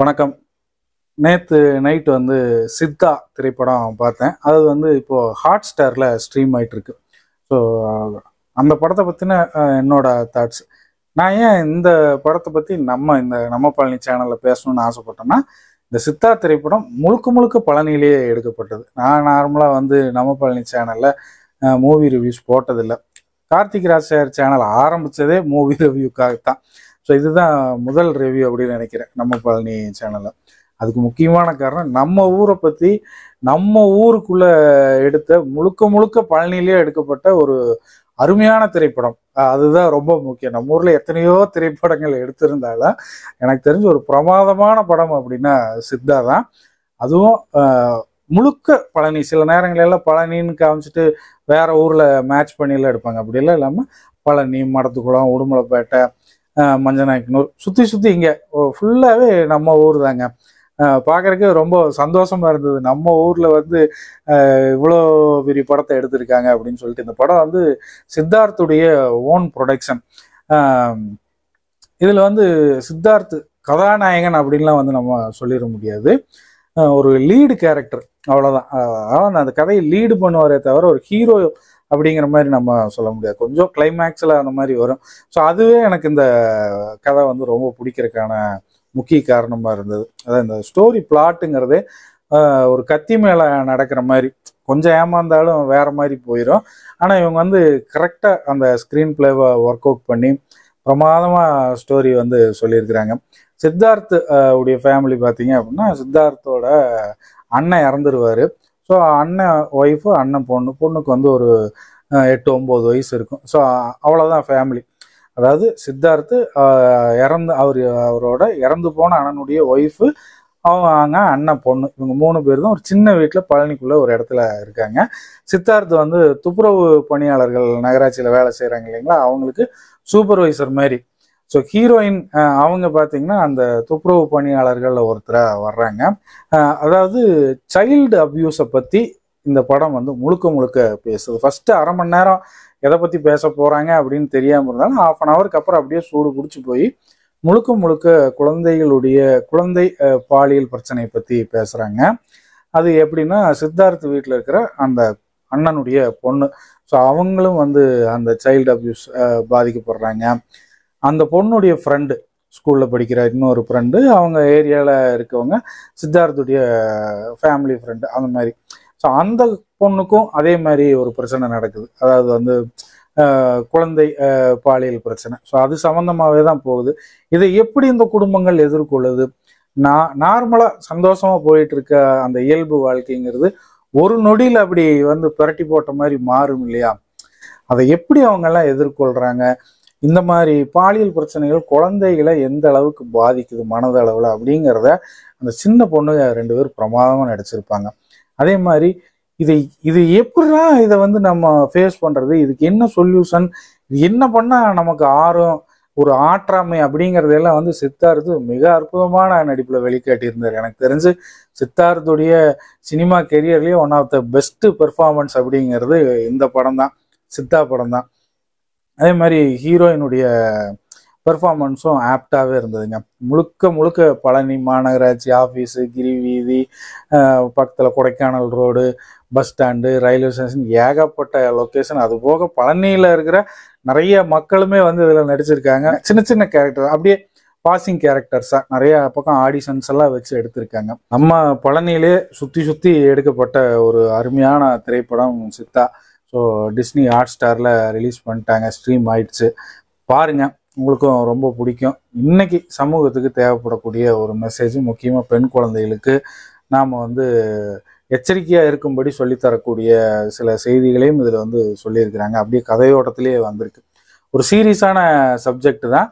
வணக்கம். நேற்று நைட் வந்து சித்தா திரைப்படம் பார்த்தேன். அது வந்து இப்போது ஹாட் ஸ்டாரில் ஸ்ட்ரீம் ஆகிட்டுருக்கு ஸோ அந்த படத்தை பற்றின என்னோட தாட்ஸ் நான் ஏன் இந்த படத்தை பற்றி நம்ம இந்த நம்ம பழனி சேனலில் பேசணும்னு ஆசைப்பட்டேன்னா இந்த சித்தா திரைப்படம் முழுக்க முழுக்க பழனியிலேயே எடுக்கப்பட்டது. நான் நார்மலாக வந்து நம்ம பழனி சேனலில் மூவி ரிவ்யூஸ் போட்டதில்லை. கார்த்திக் ராஜ் சார் சேனல் ஆரம்பித்ததே மூவி ரிவ்யூக்காகத்தான் ஸோ இதுதான் முதல் ரிவ்யூ அப்படின்னு நினைக்கிறேன் நம்ம பழனி சேனலில் அதுக்கு முக்கியமான காரணம் நம்ம ஊரை பற்றி நம்ம ஊருக்குள்ளே எடுத்த முழுக்க முழுக்க பழனியிலேயே எடுக்கப்பட்ட ஒரு அருமையான திரைப்படம். அதுதான் ரொம்ப முக்கியம். நம்ம ஊரில் எத்தனையோ திரைப்படங்கள் எடுத்திருந்தாலும் எனக்கு தெரிஞ்ச ஒரு பிரமாதமான படம் அப்படின்னா சித்தா தான். அதுவும் முழுக்க பழனி சில நேரங்களெல்லாம் பழனின்னு காமிச்சிட்டு வேற ஊரில் மேட்ச் பண்ணியெல்லாம் எடுப்பாங்க. அப்படியெல்லாம் இல்லாமல் பழனி மடத்துக்குளம் உடுமலைப்பேட்டை மஞ்சநாயக்கனூர் சுற்றி சுற்றி இங்கே ஃபுல்லாகவே நம்ம ஊர் தாங்க. பார்க்குறக்கு ரொம்ப சந்தோஷமாக இருந்தது. நம்ம ஊரில் வந்து இவ்வளோ பெரிய படத்தை எடுத்திருக்காங்க அப்படின்னு சொல்லிட்டு இந்த படம் வந்து சித்தார்த்துடைய ஓன் ப்ரொடக்ஷன் இதில் வந்து சித்தார்த் கதாநாயகன் அப்படின்லாம் வந்து நம்ம சொல்லிட முடியாது. ஒரு லீடு கேரக்டர் அவ்வளோதான் ஆனால் அந்த கதையை லீடு பண்ணுவாரே தவிர ஒரு ஹீரோ அப்படிங்கிற மாதிரி நம்ம சொல்ல முடியாது. கொஞ்சம் கிளைமேக்ஸில் அந்த மாதிரி வரும். ஸோ அதுவே எனக்கு இந்த கதை வந்து ரொம்ப பிடிக்கிறதுக்கான முக்கிய காரணமாக இருந்தது. அதான் இந்த ஸ்டோரி பிளாட்டுங்கிறதே ஒரு கத்தி மேலே நடக்கிற மாதிரி. கொஞ்சம் ஏமாந்தாலும் வேற மாதிரி போயிடும் ஆனால் இவங்க வந்து கரெக்டாக அந்த ஸ்க்ரீன் பிளேவை ஒர்க் அவுட் பண்ணி பிரமாதமாக ஸ்டோரி வந்து சொல்லியிருக்கிறாங்க. சித்தார்த் உடைய ஃபேமிலி பார்த்தீங்க அப்படின்னா சித்தார்த்தோட அண்ணன் இறந்துருவார். ஸோ அண்ணன் ஒய்ஃபு அண்ணன் பொண்ணு பொண்ணுக்கு வந்து ஒரு எட்டு ஒம்பது வயசு இருக்கும். ஸோ அவ்வளோதான் ஃபேமிலி அதாவது சித்தார்த்து இறந்து அவர் அவரோட இறந்து போன அண்ணனுடைய ஒய்ஃபு அவங்க அண்ணன் பொண்ணு இவங்க மூணு பேர் தான் ஒரு சின்ன வீட்டில் பழனிக்குள்ளே ஒரு இடத்துல இருக்காங்க. சித்தார்த் வந்து துப்புரவு பணியாளர்கள் நகராட்சியில் வேலை செய்கிறாங்க இல்லைங்களா? அவங்களுக்கு சூப்பர்வைசர் மாதிரி. ஸோ ஹீரோயின் அவங்க பார்த்தீங்கன்னா அந்த துப்புரவு பணியாளர்களில் ஒருத்தராக வர்றாங்க. அதாவது சைல்டு அப்யூஸை பற்றி இந்த படம் வந்து முழுக்க முழுக்க பேசுது. ஃபஸ்ட்டு அரை மணி நேரம் எதை பற்றி பேச போகிறாங்க அப்படின்னு தெரியாமல் இருந்தாலும் ஆஃப் அன் ஹவருக்கு அப்புறம் அப்படியே சூடு பிடிச்சி போய் முழுக்க முழுக்க குழந்தைகளுடைய குழந்தை பாலியல் பிரச்சனையை பற்றி பேசுகிறாங்க அது எப்படின்னா சித்தார்த் வீட்டில் இருக்கிற அந்த அண்ணனுடைய பொண்ணு. ஸோ அவங்களும் வந்து அந்த சைல்டு அப்யூஸ் பாதிக்கப்படுறாங்க. அந்த பொண்ணுடைய ஃப்ரெண்டு ஸ்கூலில் படிக்கிற இன்னொரு ஃப்ரெண்டு அவங்க ஏரியாவில் இருக்கவங்க சித்தார்த்துடைய ஃபேமிலி ஃப்ரெண்டு அந்த மாதிரி. ஸோ அந்த பொண்ணுக்கும் அதே மாதிரி ஒரு பிரச்சனை நடக்குது. அதாவது வந்து குழந்தை பாலியல் பிரச்சனை. ஸோ அது சம்மந்தமாகவே தான் போகுது. இதை எப்படி இந்த குடும்பங்கள் எதிர்கொள்ளுது? நான் நார்மலாக சந்தோஷமாக போயிட்டு இருக்க அந்த இயல்பு வாழ்க்கைங்கிறது ஒரு நொடியில் அப்படி வந்து புரட்டி போட்ட மாதிரி மாறும் இல்லையா? அதை எப்படி அவங்கெல்லாம் எதிர்கொள்கிறாங்க இந்த மாதிரி பாலியல் பிரச்சனைகள் குழந்தைகளை எந்த அளவுக்கு பாதிக்குது மனதளவில் அப்படிங்கிறத அந்த சின்ன பொண்ணுங்க ரெண்டு பேரும் பிரமாதமாக நடிச்சிருப்பாங்க. அதே மாதிரி இதை இது எப்படிலாம் இதை வந்து நம்ம ஃபேஸ் பண்ணுறது இதுக்கு என்ன சொல்யூஷன் இது என்ன பண்ணால் நமக்கு ஆர்வம் ஒரு ஆற்றாமை அப்படிங்கிறதெல்லாம் வந்து சித்தார்த்து மிக அற்புதமான நடிப்பில் வெளிக்காட்டியிருந்தார். எனக்கு தெரிஞ்சு சித்தார்த்துடைய cinema கெரியர்லேயே one of the best performance அப்படிங்கிறது இந்த படம் தான் சித்தா படம் தான் அதே மாதிரி ஹீரோயினுடைய பெர்ஃபார்மன்ஸும் ஆப்டாகவே இருந்ததுங்க. முழுக்க முழுக்க பழனி மாநகராட்சி ஆஃபீஸு கிரிவீதி பக்கத்தில் Kodaikanal road bus stand railway station ஏகப்பட்ட லொக்கேஷன் அது போக பழனியில் இருக்கிற நிறைய மக்களுமே வந்து இதில் நடிச்சிருக்காங்க. சின்ன சின்ன கேரக்டர் அப்படியே பாசிங் கேரக்டர்ஸாக நிறைய பக்கம் ஆடிஷன்ஸ் எல்லாம் வச்சு எடுத்திருக்காங்க. நம்ம பழனியிலே சுற்றி சுற்றி எடுக்கப்பட்ட ஒரு அருமையான திரைப்படம் சித்தா. ஸோ டிஸ்னி ஹாட் ஸ்டாரில் ரிலீஸ் பண்ணிட்டாங்க. ஸ்ட்ரீம் ஆயிடுச்சு. பாருங்க உங்களுக்கும் ரொம்ப பிடிக்கும். இன்றைக்கி சமூகத்துக்கு தேவைப்படக்கூடிய ஒரு மெசேஜ் முக்கியமாக பெண் குழந்தைகளுக்கு நாம் வந்து எச்சரிக்கையாக இருக்கும்படி சொல்லித்தரக்கூடிய சில செய்திகளையும் இதில் வந்து சொல்லியிருக்கிறாங்க. அப்படியே கதையோட்டத்திலேயே வந்திருக்கு. ஒரு சீரியஸான சப்ஜெக்ட் தான்.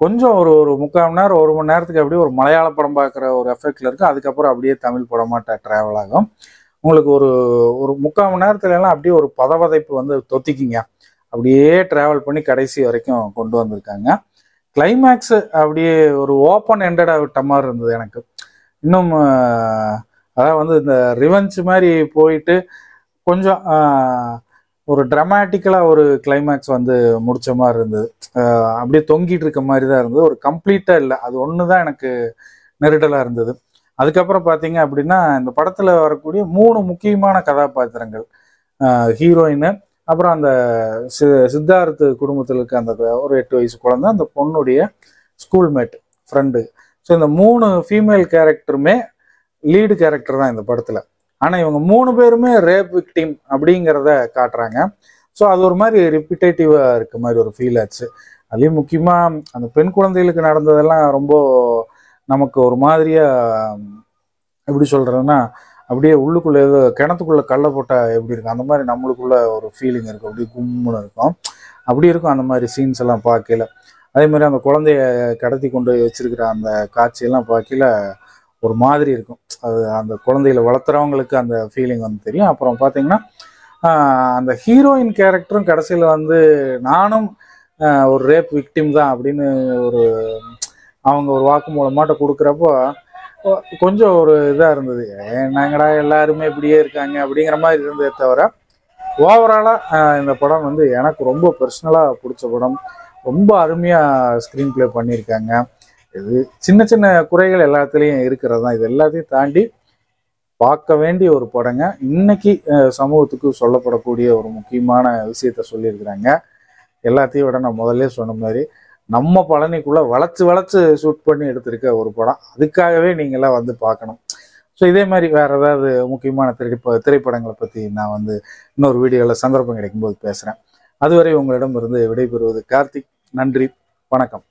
கொஞ்சம் ஒரு ஒரு முக்கால் மணி நேரம் ஒரு மணி நேரத்துக்கு அப்படியே ஒரு மலையாள படம் பார்க்குற ஒரு எஃபெக்டில் இருக்குது அதுக்கப்புறம் அப்படியே தமிழ் படமாட்ட ட்ராவல் ஆகும். உங்களுக்கு ஒரு ஒரு முக்கால் மணி நேரத்துல எல்லாம் அப்படியே ஒரு பதவதைப்பு வந்து தொத்திக்கிங்க. அப்படியே ட்ராவல் பண்ணி கடைசி வரைக்கும் கொண்டு வந்திருக்காங்க. கிளைமேக்ஸ் அப்படியே ஒரு ஓப்பன் எண்டடாக விட்ட மாதிரி இருந்தது எனக்கு. இன்னும் அதாவது வந்து இந்த ரிவெஞ்ச் மாதிரி போயிட்டு கொஞ்சம் ஒரு ட்ரமாட்டிக்கலாக ஒரு கிளைமேக்ஸ் வந்து முடித்த மாதிரி இருந்தது. அப்படியே தொங்கிட்டு இருக்க மாதிரி தான் இருந்தது. ஒரு கம்ப்ளீட்டாக இல்லை. அது ஒன்று தான் எனக்கு நெருடலாக இருந்தது. அதுக்கப்புறம் பார்த்தீங்க அப்படின்னா இந்த படத்தில் வரக்கூடிய மூணு முக்கியமான கதாபாத்திரங்கள் ஹீரோயின் அப்புறம் அந்த சி சித்தார்த்து குடும்பத்தில் இருக்க அந்த ஒரு எட்டு வயசு குழந்தை அந்த பொண்ணுடைய ஸ்கூல்மேட் ஃப்ரெண்டு ஸோ இந்த மூணு ஃபீமேல் கேரக்டருமே லீடு கேரக்டர் தான் இந்த படத்தில். ஆனால் இவங்க மூணு பேருமே ரேப் விக்டிம் அப்படிங்கிறத காட்டுறாங்க. ஸோ அது ஒரு மாதிரி ரிப்பிட்டேட்டிவாக இருக்க மாதிரி ஒரு ஃபீல் ஆச்சு. அதுலேயும் முக்கியமாக அந்த பெண் குழந்தைகளுக்கு நடந்ததெல்லாம் ரொம்ப நமக்கு ஒரு மாதிரியாக எப்படி சொல்கிறதுன்னா அப்படியே உள்ளுக்குள்ளே ஏதோ கிணத்துக்குள்ளே கல்லை போட்டால் எப்படி இருக்கும்? அந்த மாதிரி நம்மளுக்குள்ள ஒரு ஃபீலிங் இருக்கும். அப்படியே கும்முன்னு இருக்கும். அப்படி இருக்கும் அந்த மாதிரி சீன்ஸ் எல்லாம் பார்க்கல அதே மாதிரி அந்த குழந்தைய கடத்தி கொண்டு வச்சிருக்கிற அந்த காட்சியெல்லாம் பார்க்கல ஒரு மாதிரி இருக்கும். அது அந்த குழந்தைகளை வளர்த்துறவங்களுக்கு அந்த ஃபீலிங் வந்து தெரியும். அப்புறம் பார்த்தீங்கன்னா அந்த ஹீரோயின் கேரக்டரும் கடைசியில் வந்து நானும் ஒரு ரேப் விக்டிம் தான் அப்படின்னு ஒரு அவங்க ஒரு வாக்குமூலமாட்ட கொடுக்குறப்போ கொஞ்சம் ஒரு இதாக இருந்தது. என்னங்கடா எல்லாருமே இப்படியே இருக்காங்க அப்படிங்கிற மாதிரி இருந்ததே தவிர ஓவராலாக இந்த படம் வந்து எனக்கு ரொம்ப பர்சனலாக பிடிச்ச படம். ரொம்ப அருமையாக ஸ்க்ரீன் ப்ளே பண்ணியிருக்காங்க. இது சின்ன சின்ன குறைகள் எல்லாத்துலேயும் இருக்கிறது தான். இது எல்லாத்தையும் தாண்டி பார்க்க வேண்டிய ஒரு படங்க. இன்னைக்கு சமூகத்துக்கு சொல்லப்படக்கூடிய ஒரு முக்கியமான விஷயத்த சொல்லியிருக்கிறாங்க. எல்லாத்தையும் விட நான் முதல்ல சொன்ன மாதிரி நம்ம பழனிக்குள்ளே வளைச்சு வளைச்சு ஷூட் பண்ணி எடுத்திருக்க ஒரு படம். அதுக்காகவே நீங்களாம் வந்து பார்க்கணும். ஸோ இதே மாதிரி வேறு ஏதாவது முக்கியமான திரைப்ப திரைப்படங்களை பற்றி நான் வந்து இன்னொரு வீடியோவில் சந்தர்ப்பம் கிடைக்கும்போது பேசுகிறேன் அதுவரை உங்களிடம் இருந்து விடைபெறுவது கார்த்திக். நன்றி. வணக்கம்.